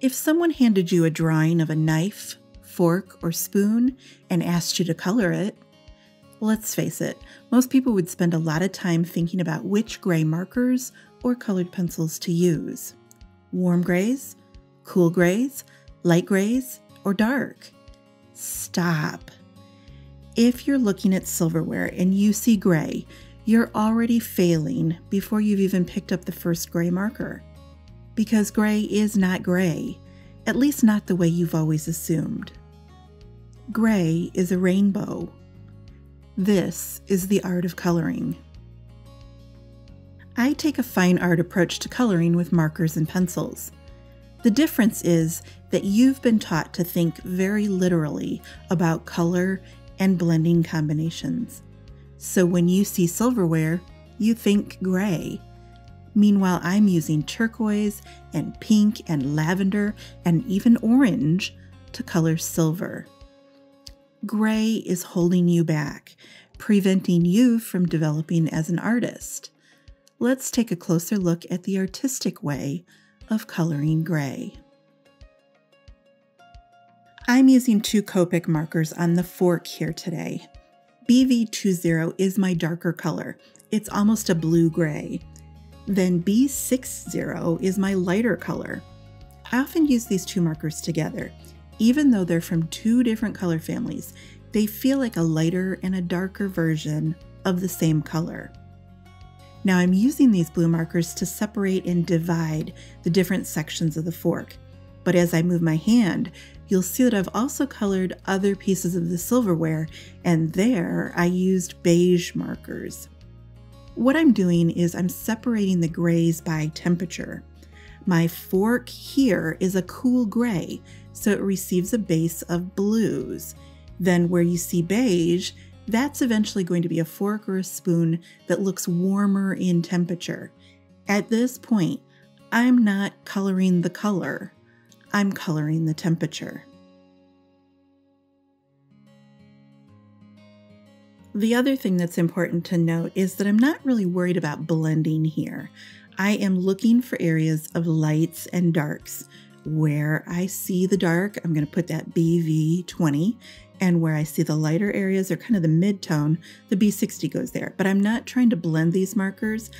If someone handed you a drawing of a knife, fork, or spoon and asked you to color it, let's face it, most people would spend a lot of time thinking about which gray markers or colored pencils to use. Warm grays, cool grays, light grays, or dark. Stop. If you're looking at silverware and you see gray, you're already failing before you've even picked up the first gray marker. Because gray is not gray, at least not the way you've always assumed. Gray is a rainbow. This is the art of coloring. I take a fine art approach to coloring with markers and pencils. The difference is that you've been taught to think very literally about color and blending combinations. So when you see silverware, you think gray. Meanwhile, I'm using turquoise and pink and lavender and even orange to color silver. Gray is holding you back, preventing you from developing as an artist. Let's take a closer look at the artistic way of coloring gray. I'm using two Copic markers on the fork here today. BV20 is my darker color. It's almost a blue-gray. Then B60 is my lighter color. I often use these two markers together. Even though they're from two different color families, they feel like a lighter and a darker version of the same color. Now I'm using these blue markers to separate and divide the different sections of the fork. But as I move my hand, you'll see that I've also colored other pieces of the silverware, and there I used beige markers. What I'm doing is I'm separating the grays by temperature. My fork here is a cool gray, so it receives a base of blues. Then where you see beige, that's eventually going to be a fork or a spoon that looks warmer in temperature. At this point, I'm not coloring the color, I'm coloring the temperature. The other thing that's important to note is that I'm not really worried about blending here. I am looking for areas of lights and darks. Where I see the dark, I'm going to put that BV20 and where I see the lighter areas are kind of the mid-tone, the B60 goes there. But I'm not trying to blend these markers.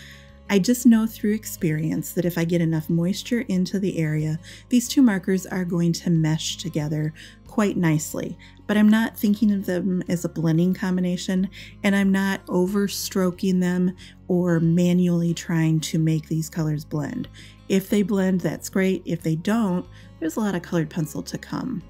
I just know through experience that if I get enough moisture into the area, these two markers are going to mesh together quite nicely. But I'm not thinking of them as a blending combination, and I'm not overstroking them or manually trying to make these colors blend. If they blend, that's great. If they don't, there's a lot of colored pencil to come.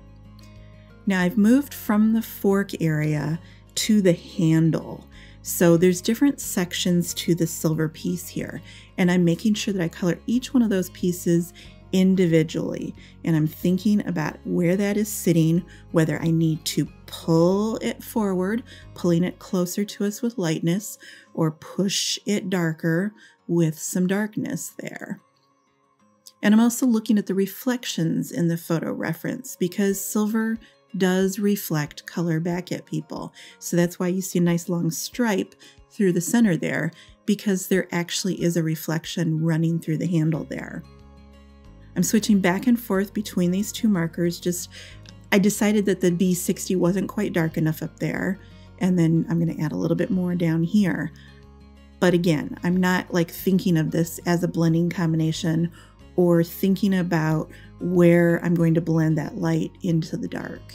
Now I've moved from the fork area to the handle. So there's different sections to the silver piece here. And I'm making sure that I color each one of those pieces individually. And I'm thinking about where that is sitting, whether I need to pull it forward, pulling it closer to us with lightness, or push it darker with some darkness there. And I'm also looking at the reflections in the photo reference because silver does reflect color back at people. So that's why you see a nice long stripe through the center there because there actually is a reflection running through the handle there. I'm switching back and forth between these two markers. Just, I decided that the B60 wasn't quite dark enough up there. And then I'm going to add a little bit more down here. But again, I'm not like thinking of this as a blending combination or thinking about where I'm going to blend that light into the dark.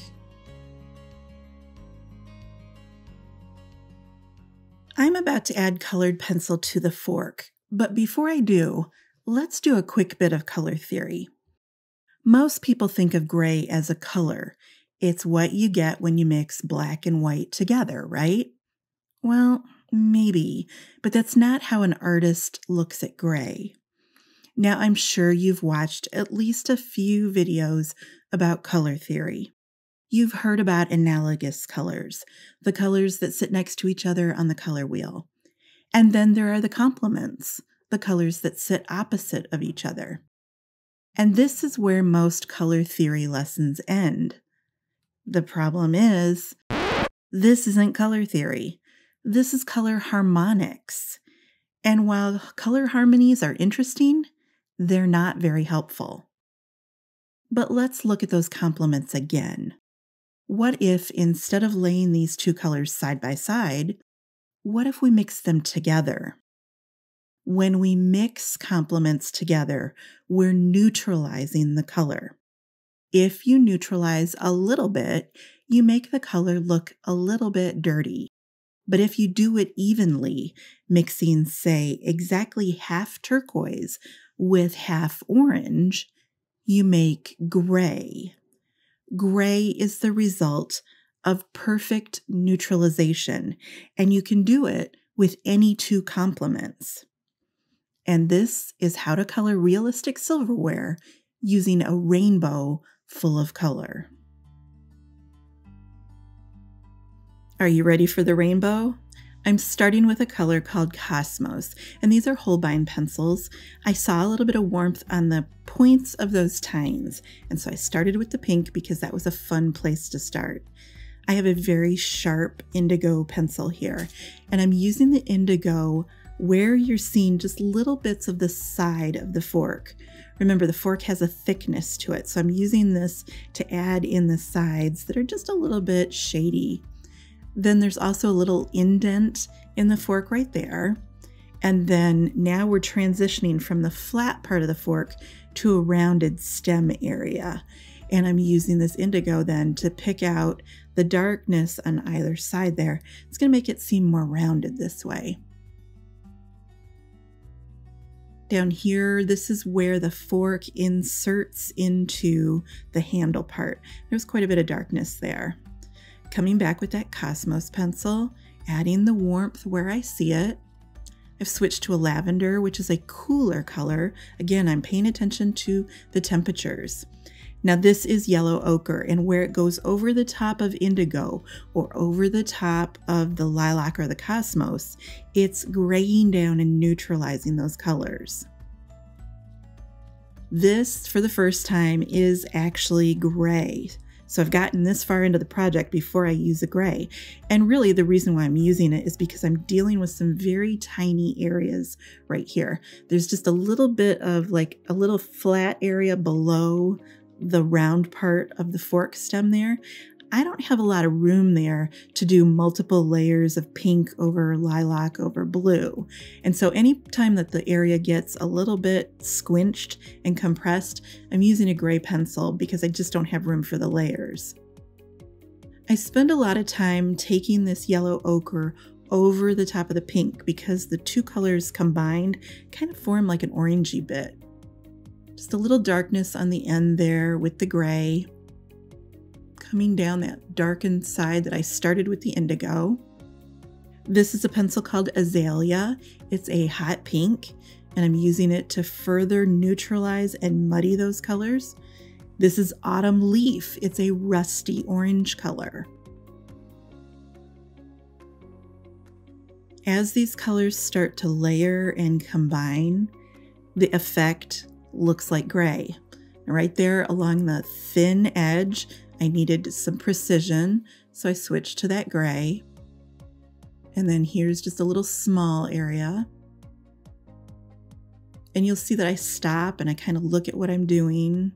I'm about to add colored pencil to the fork, but before I do, let's do a quick bit of color theory. Most people think of gray as a color. It's what you get when you mix black and white together, right? Well, maybe, but that's not how an artist looks at gray. Now, I'm sure you've watched at least a few videos about color theory. You've heard about analogous colors, the colors that sit next to each other on the color wheel. And then there are the complements, the colors that sit opposite of each other. And this is where most color theory lessons end. The problem is, this isn't color theory. This is color harmonics. And while color harmonies are interesting, they're not very helpful. But let's look at those complements again. What if instead of laying these two colors side by side, what if we mix them together? When we mix complements together, we're neutralizing the color. If you neutralize a little bit, you make the color look a little bit dirty. But if you do it evenly, mixing, say, exactly half turquoise with half orange, you make gray. Gray is the result of perfect neutralization, and you can do it with any two complements. And this is how to color realistic silverware using a rainbow full of color. Are you ready for the rainbow? I'm starting with a color called Cosmos, and these are Holbein pencils. I saw a little bit of warmth on the points of those tines, and so I started with the pink because that was a fun place to start. I have a very sharp indigo pencil here, and I'm using the indigo where you're seeing just little bits of the side of the fork. Remember, the fork has a thickness to it, so I'm using this to add in the sides that are just a little bit shady. Then there's also a little indent in the fork right there. And then now we're transitioning from the flat part of the fork to a rounded stem area. And I'm using this indigo then to pick out the darkness on either side there. It's going to make it seem more rounded this way. Down here, this is where the fork inserts into the handle part. There's quite a bit of darkness there. Coming back with that Cosmos pencil, adding the warmth where I see it. I've switched to a lavender, which is a cooler color. Again, I'm paying attention to the temperatures. Now this is yellow ochre and where it goes over the top of indigo or over the top of the lilac or the cosmos, it's graying down and neutralizing those colors. This, for the first time, is actually gray. So I've gotten this far into the project before I use a gray. And really the reason why I'm using it is because I'm dealing with some very tiny areas right here. There's just a little bit of like a little flat area below the round part of the fork stem there, I don't have a lot of room there to do multiple layers of pink over lilac over blue. And so anytime that the area gets a little bit squinched and compressed, I'm using a gray pencil because I just don't have room for the layers. I spend a lot of time taking this yellow ochre over the top of the pink because the two colors combined kind of form like an orangey bit. Just a little darkness on the end there with the gray. Coming down that darkened side that I started with the indigo. This is a pencil called Azalea. It's a hot pink, and I'm using it to further neutralize and muddy those colors. This is Autumn Leaf. It's a rusty orange color. As these colors start to layer and combine, the effect looks like gray. Right there along the thin edge, I needed some precision, so I switched to that gray. And then here's just a little small area. And you'll see that I stop and I kind of look at what I'm doing.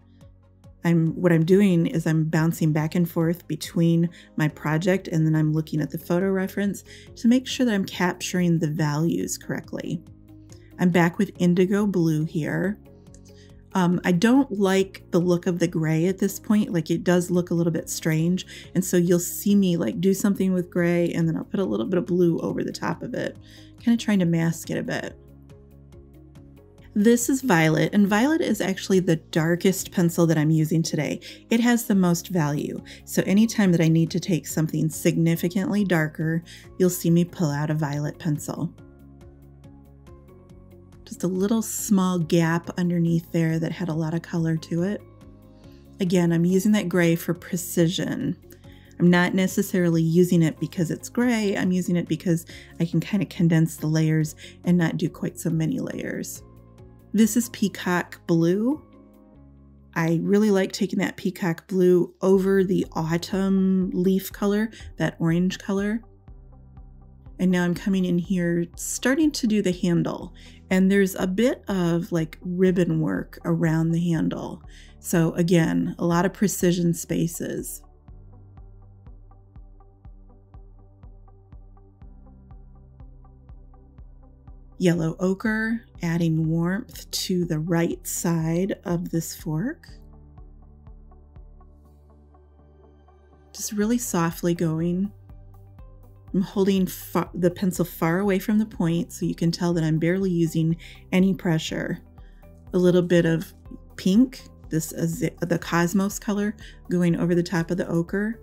I'm what I'm doing is I'm bouncing back and forth between my project and then I'm looking at the photo reference to make sure that I'm capturing the values correctly. I'm back with indigo blue here. Um, I don't like the look of the gray at this point. Like it does look a little bit strange. And so you'll see me like do something with gray and then I'll put a little bit of blue over the top of it, kind of trying to mask it a bit. This is Violet, and Violet is actually the darkest pencil that I'm using today. It has the most value, so anytime that I need to take something significantly darker, you'll see me pull out a Violet pencil just a little small gap underneath there that had a lot of color to it. Again, I'm using that gray for precision. I'm not necessarily using it because it's gray, I'm using it because I can kind of condense the layers and not do quite so many layers. This is Peacock Blue. I really like taking that peacock blue over the autumn leaf color, that orange color. And now I'm coming in here, starting to do the handle. And there's a bit of like ribbon work around the handle. So again, a lot of precision spaces. Yellow ochre, adding warmth to the right side of this fork. Just really softly going. I'm holding the pencil far away from the point so you can tell that I'm barely using any pressure. A little bit of pink, this is the Cosmos color, going over the top of the ochre.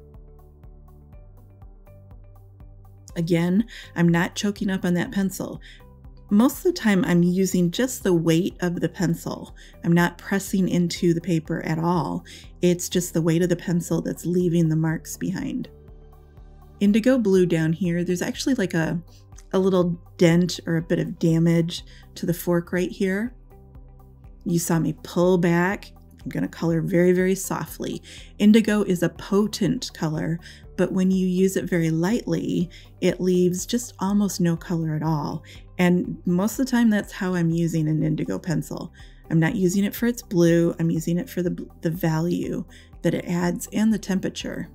Again, I'm not choking up on that pencil. Most of the time, I'm using just the weight of the pencil. I'm not pressing into the paper at all. It's just the weight of the pencil that's leaving the marks behind. Indigo blue down here, there's actually like a, a little dent or a bit of damage to the fork right here. You saw me pull back. I'm going to color very, very softly. Indigo is a potent color, but when you use it very lightly, it leaves just almost no color at all. And most of the time, that's how I'm using an indigo pencil. I'm not using it for its blue, I'm using it for the, the value that it adds and the temperature.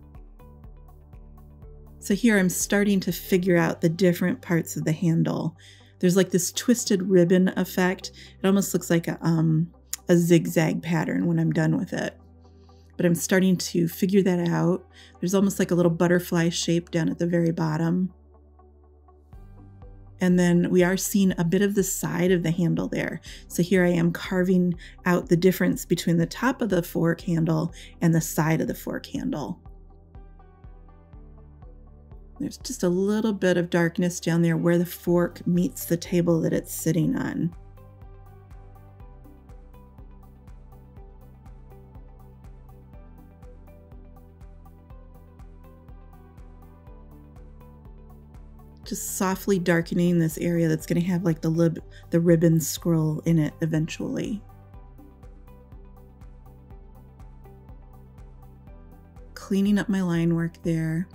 So here I'm starting to figure out the different parts of the handle. There's like this twisted ribbon effect. It almost looks like a, um, a zigzag pattern when I'm done with it. But I'm starting to figure that out. There's almost like a little butterfly shape down at the very bottom. And then we are seeing a bit of the side of the handle there. So here I am carving out the difference between the top of the fork handle and the side of the fork handle. There's just a little bit of darkness down there where the fork meets the table that it's sitting on. Just softly darkening this area that's going to have like the lib the ribbon scroll in it eventually. Cleaning up my line work there.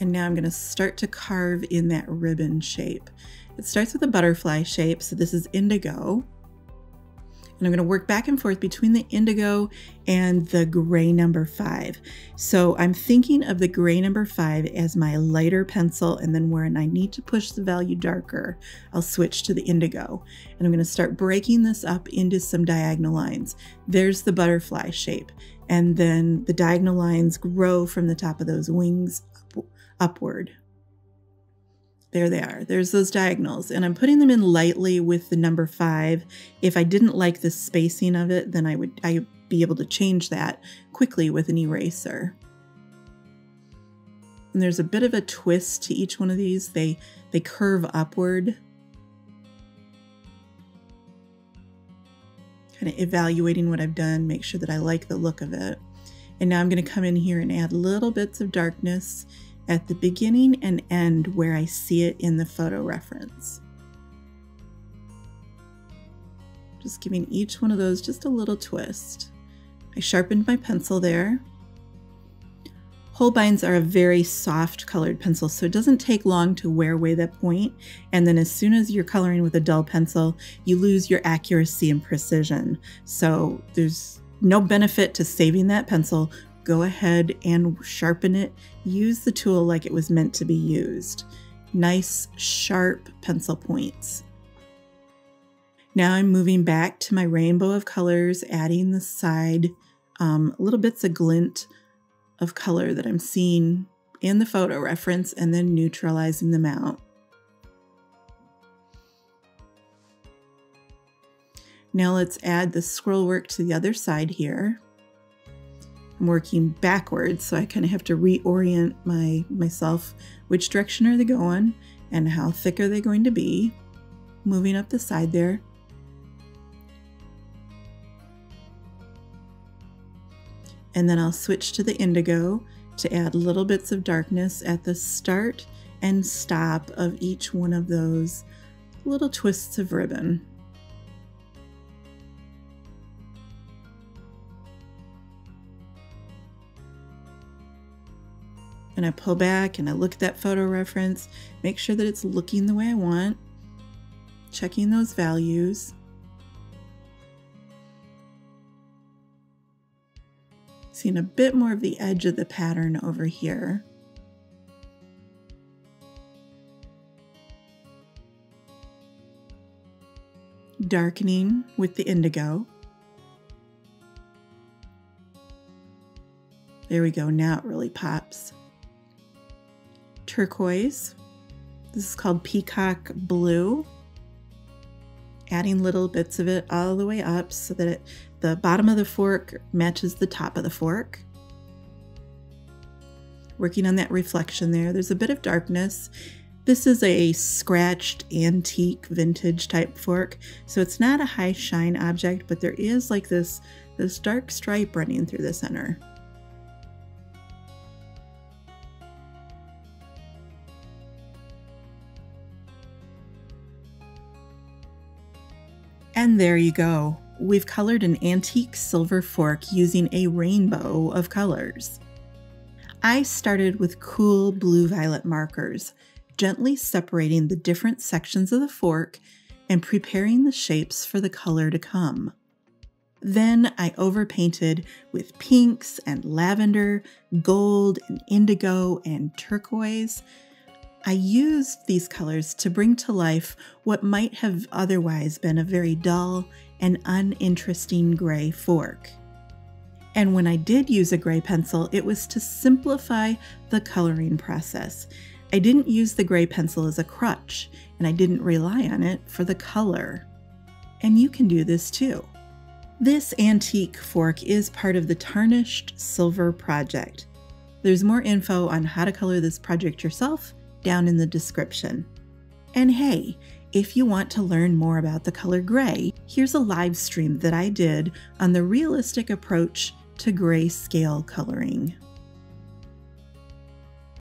And now I'm going to start to carve in that ribbon shape. It starts with a butterfly shape, so this is indigo. And I'm going to work back and forth between the indigo and the gray number five. So I'm thinking of the gray number five as my lighter pencil, and then when I need to push the value darker, I'll switch to the indigo. And I'm going to start breaking this up into some diagonal lines. There's the butterfly shape. And then the diagonal lines grow from the top of those wings upward. There they are. There's those diagonals. And I'm putting them in lightly with the number five. If I didn't like the spacing of it, then I would I would be able to change that quickly with an eraser. And there's a bit of a twist to each one of these. They they curve upward. Kind of evaluating what I've done, make sure that I like the look of it. And now I'm going to come in here and add little bits of darkness at the beginning and end where I see it in the photo reference. Just giving each one of those just a little twist. I sharpened my pencil there. Holbeins are a very soft colored pencil, so it doesn't take long to wear away that point. And then as soon as you're coloring with a dull pencil, you lose your accuracy and precision. So there's no benefit to saving that pencil go ahead and sharpen it. Use the tool like it was meant to be used. Nice, sharp pencil points. Now I'm moving back to my rainbow of colors, adding the side um, little bits of glint of color that I'm seeing in the photo reference and then neutralizing them out. Now let's add the scroll work to the other side here. I'm working backwards, so I kind of have to reorient my myself. Which direction are they going, and how thick are they going to be? Moving up the side there. And then I'll switch to the indigo to add little bits of darkness at the start and stop of each one of those little twists of ribbon. And I pull back and I look at that photo reference, make sure that it's looking the way I want, checking those values. Seeing a bit more of the edge of the pattern over here. Darkening with the indigo. There we go, now it really pops. Turquoise. This is called Peacock Blue. Adding little bits of it all the way up so that it, the bottom of the fork matches the top of the fork. Working on that reflection there. There's a bit of darkness. This is a scratched antique vintage type fork, so it's not a high shine object, but there is like this, this dark stripe running through the center. And there you go. We've colored an antique silver fork using a rainbow of colors. I started with cool blue-violet markers, gently separating the different sections of the fork and preparing the shapes for the color to come. Then I overpainted with pinks and lavender, gold and indigo and turquoise I used these colors to bring to life what might have otherwise been a very dull and uninteresting gray fork. And when I did use a gray pencil, it was to simplify the coloring process. I didn't use the gray pencil as a crutch, and I didn't rely on it for the color. And you can do this too. This antique fork is part of the Tarnished Silver Project. There's more info on how to color this project yourself down in the description. And hey, if you want to learn more about the color gray, here's a live stream that I did on the realistic approach to grayscale coloring.